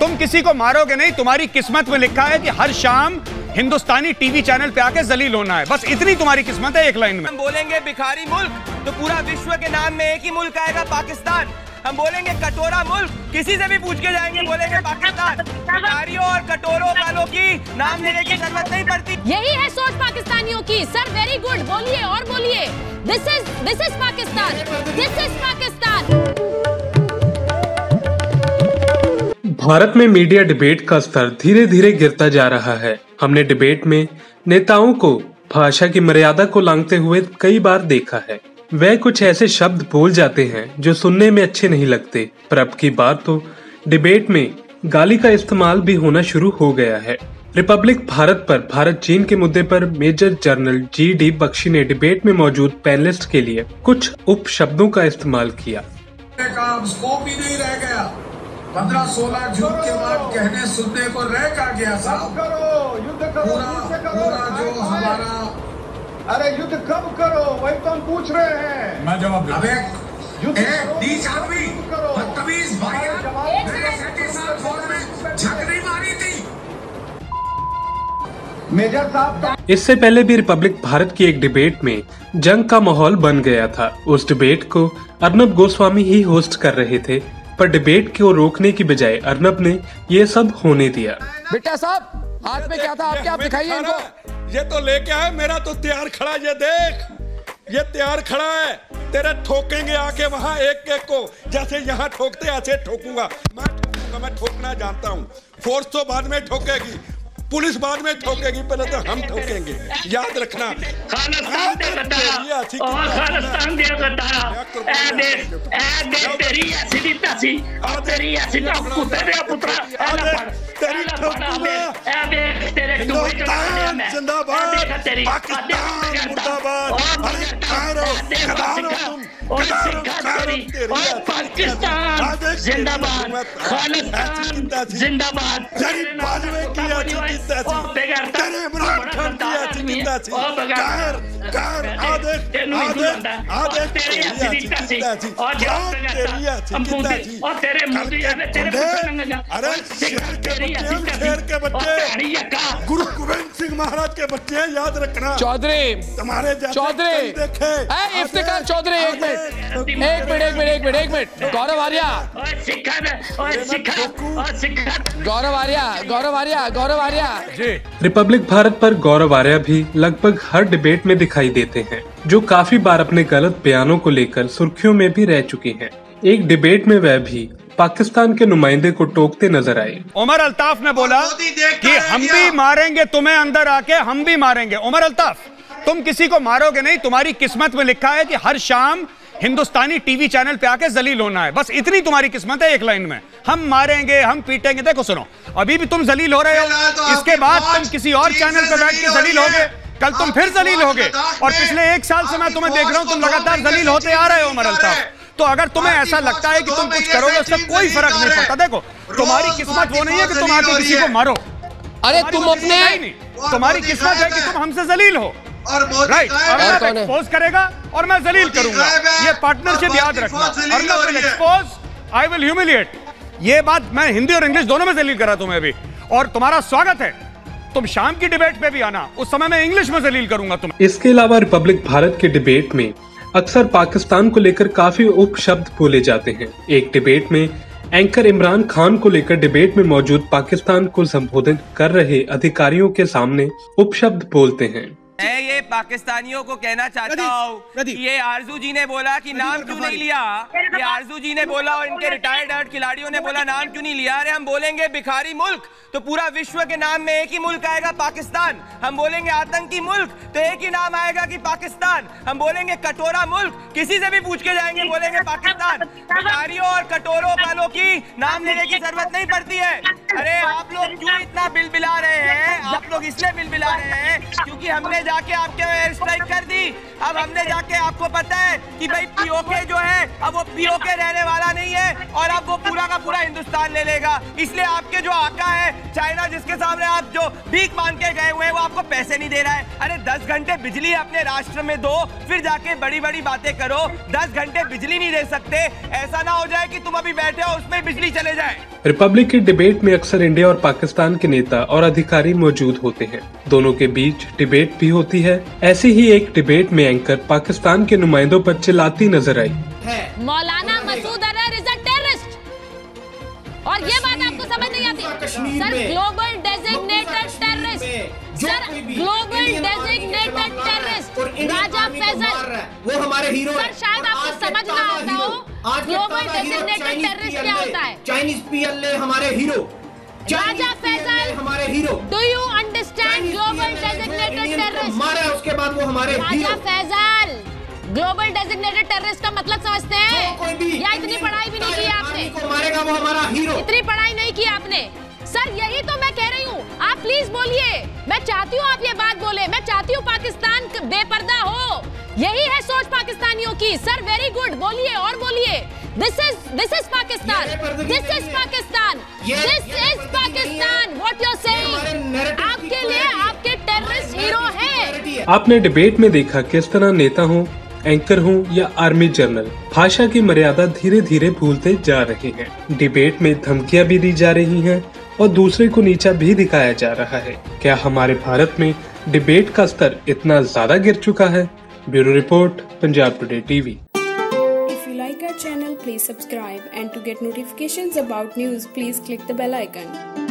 तुम किसी को मारोगे नहीं तुम्हारी किस्मत में लिखा है कि हर शाम हिंदुस्तानी टीवी चैनल पे आके जलील होना है। बस इतनी तुम्हारी किस्मत है एक लाइन में। हम बोलेंगे भिखारी मुल्क तो पूरा विश्व के नाम में एक ही मुल्क आएगा पाकिस्तान। हम बोलेंगे कटोरा मुल्क किसी से भी पूछ के जाएँगे बोलेंगे पाकिस्तान। भिखारियों और कटोरों वालों की नाम लेने की ज़रूरत नहीं पड़ती। यही है सोच पाकिस्तानियों की। सर वेरी गुड बोलिए और बोलिए। This is this is Pakistan. This is Pakistan. Bharat में मीडिया डिबेट का स्तर धीरे धीरे गिरता जा रहा है। हमने डिबेट में नेताओं को, भाषा की मर्यादा को लांगते हुए कई बार देखा है। वह कुछ ऐसे शब्द बोल जाते हैं जो सुनने में अच्छे नहीं लगते, पर अब की बात तो डिबेट में गाली का इस्तेमाल भी होना शुरू हो गया है। रिपब्लिक भारत पर, भारत चीन के मुद्दे पर major general G D Bakhshi ने डिबेट में मौजूद पैनलिस्ट के लिए कुछ उप शब्दों का इस्तेमाल किया। स्कोप ही नहीं रह गया। पंद्रह सोलह जून के बाद कहने सुनने को रह का गया साहब। करो युद्ध करो पूरा युद्ध करो पूरा जो हमारा अरे युद्ध कब करो वही तो हम पूछ रहे हैं। मैं जवाब अबे युद्ध ए, आदमी बदतमीज भाई जवाब मेरे सेठ के साथ फ़ोन में मारी थी। मेजर साहब तो इससे पहले भी रिपब्लिक भारत की एक डिबेट में जंग का माहौल बन गया था। उस डिबेट को अर्नब गोस्वामी ही होस्ट कर रहे थे। पर डिबेट को रोकने की बजाय अर्नब ने ये सब होने दिया। बेटा साहब हाथ में क्या था? आपके आप दिखाइए इनको? ये तो लेके आए मेरा तो तैयार खड़ा ये देख। ये तैयार खड़ा है। तेरे ठोकेंगे आके वहाँ एक एक को। जैसे यहाँ ठोकते ऐसे ठोकूँगा। मैं ठोकूँगा मैं ठोकना जानता हूँ। फोर्स तो बाद में ठोकेगी। पुलिस बाद में ठोकेगी पहले तो हम ठोकेंगे याद रखना खालिस्तान दे गद्दारा और खालिस्तान दे गद्दारा ए दे ए दे तेरी ऐसी दी तसी और तेरी ऐसी ना कुत्ते दे पुत्रा ए ना पढ़ तेरी ए ना पढ़ ठोकूँगा। ए दे तेरे पाकिस्तान मुर्दाबाद अरे कायरो खदारो तुम और सिखारी और पाकिस्तान जिंदाबाद खालिस्तान जिंदाबाद। तेरी बाजवे की ऐसी की तैसी ओ बेगरता तेरे इमरान खान की है। तेरी मुंडी तेरे अरे के बच्चे के बच्चे गुरु गोविंद सिंह महाराज के बच्चे हैं याद रखना चौधरी तुम्हारे जैसे चौधरी देखे इफ्तिकार चौधरी मिनट एक मिनट। गौरव आर्या। गौरव आर्या गौरव आर्या गौरव आर्या। रिपब्लिक भारत पर गौरव आर्या भी लगभग हर डिबेट में दिखाई देते हैं जो काफ़ी बार अपने गलत बयानों को लेकर सुर्खियों में भी रह चुके हैं। एक डिबेट में वह भी पाकिस्तान के नुमाइंदे को टोकते नज़र आए। उमर अल्ताफ ने बोला कि हम भी मारेंगे तुम्हें अंदर आके हम भी मारेंगे। उमर अल्ताफ तुम किसी को मारोगे नहीं तुम्हारी किस्मत में लिखा है कि हर शाम हिंदुस्तानी टीवी चैनल पे आके जलील होना है। बस इतनी तुम्हारी किस्मत है एक लाइन में। हम मारेंगे हम पीटेंगे। देखो सुनो अभी भी तुम जलील हो रहे फ़िलहाल तो हो इसके बाद तुम किसी और चैनल से पे बैठ के जलील हो है। कल तुम फिर जलील फौज होगे। और पिछले एक साल से मैं तुम्हें देख रहा हूँ तुम लगातार जलील होते आ रहे हो चीन उमर से अल्ताफ तो अगर तुम्हें ऐसा लगता है कि तुम कुछ करोगे से उसका कोई फ़र्क नहीं पड़ता। देखो तुम्हारी किस्मत वो नहीं है कि तुम आके किसी को है। मारो। अरे तुम अपने। तुम्हारी किस्मत है कि तुम हमसे जलील हो। और मोदी राइट गायब अगर है। आप एक्सपोज करेगा और मैं जलील करूँगा। ये पार्टनरशिप याद रखना। रही आई विल ह्यूमिलिएट ये बात मैं हिंदी और इंग्लिश दोनों में जलील करा तुम्हें अभी। और तुम्हारा स्वागत है। तुम शाम की डिबेट पे भी आना। उस समय मैं इंग्लिश में जलील करूँगा तुम इसके अलावा रिपब्लिक भारत के डिबेट में अक्सर पाकिस्तान को लेकर काफ़ी उपशब्द बोले जाते हैं। एक डिबेट में एंकर इमरान खान को लेकर डिबेट में मौजूद पाकिस्तान को संबोधित कर रहे अधिकारियों के सामने उपशब्द बोलते हैं। मैं ये पाकिस्तानियों को कहना चाहता हूँ ये आरज़ू जी ने बोला कि नाम क्यों नहीं लिया? ये आरज़ू जी ने बोला और इनके रिटायर्ड हर्ट खिलाड़ियों ने बोला नाम क्यों नहीं लिया? अरे हम बोलेंगे भिखारी मुल्क। तो पूरा विश्व के नाम में एक ही मुल्क आएगा पाकिस्तान। हम बोलेंगे आतंकी मुल्क तो एक ही नाम आएगा कि पाकिस्तान। हम बोलेंगे कटोरा मुल्क किसी से भी पूछ के जाएँगे बोलेंगे पाकिस्तान। भिखारियों और कटोरों वालों की नाम लेने की ज़रूरत नहीं पड़ती है। अरे आप लोग क्यों इतना बिल बिला रहे हैं? आप लोग इसलिए बिल बिला रहे हैं क्योंकि हमने जाके आपके एयर स्ट्राइक कर दी। अब हमने जाके आपको पता है कि भाई पीओके जो है, अब वो पीओके रहने वाला नहीं का पूरा हिंदुस्तान ले लेगा। इसलिए आपके जो आका है चाइना जिसके सामने आप जो भीख मांग के गए हुए हैं वो आपको पैसे नहीं दे रहा है। अरे दस घंटे बिजली अपने राष्ट्र में दो फिर जाके बड़ी बड़ी बातें करो। दस घंटे बिजली नहीं दे सकते। ऐसा ना हो जाए कि तुम अभी बैठे हो उसमें बिजली चले जाए। रिपब्लिक की डिबेट में अक्सर इंडिया और पाकिस्तान के नेता और अधिकारी मौजूद होते हैं। दोनों के बीच डिबेट भी होती है। ऐसी ही एक डिबेट में एंकर पाकिस्तान के नुमाइंदों पर चिल्लाती नज़र आई। मौलाना और ये बात आपको समझ नहीं आती। Sir global designated terrorist sir global designated terrorist Raja Faisal वो हमारे हीरो सर शायद आपको समझ ना आता हो ग्लोबल डेजिग्नेटेड टेररिस्ट क्या होता है? चाइनीज़ पीएलए हमारे हीरो राजा फैजल हमारे hero do you understand global designated terrorist मारा उसके बाद वो हमारे Raja Faisal global designated terrorist का मतलब समझते हैं। या इतनी पढ़ाई भी नहीं की आपने। मारेगा वो हमारा हीरो इतनी पढ़ाई नहीं की आपने। सर यही तो मैं कह रही हूँ। आप प्लीज़ बोलिए। मैं चाहती हूँ आप ये बात बोले। मैं चाहती हूँ पाकिस्तान बेपर्दा हो। यही है सोच पाकिस्तानियों की। सर वेरी गुड बोलिए और बोलिए। This is this is Pakistan. This is Pakistan. This is Pakistan. What you saying आपके लिए आपके टेररिस्ट हीरो हैं। आपने डिबेट में देखा किस तरह नेता हूँ? एंकर हूँ या आर्मी जनरल भाषा की मर्यादा धीरे धीरे भूलते जा रहे हैं। डिबेट में धमकियाँ भी दी जा रही हैं और दूसरे को नीचा भी दिखाया जा रहा है। क्या हमारे भारत में डिबेट का स्तर इतना ज़्यादा गिर चुका है? Bureau report Punjab today TV. If you like our channel, please subscribe and to get notifications about news, please click the bell icon.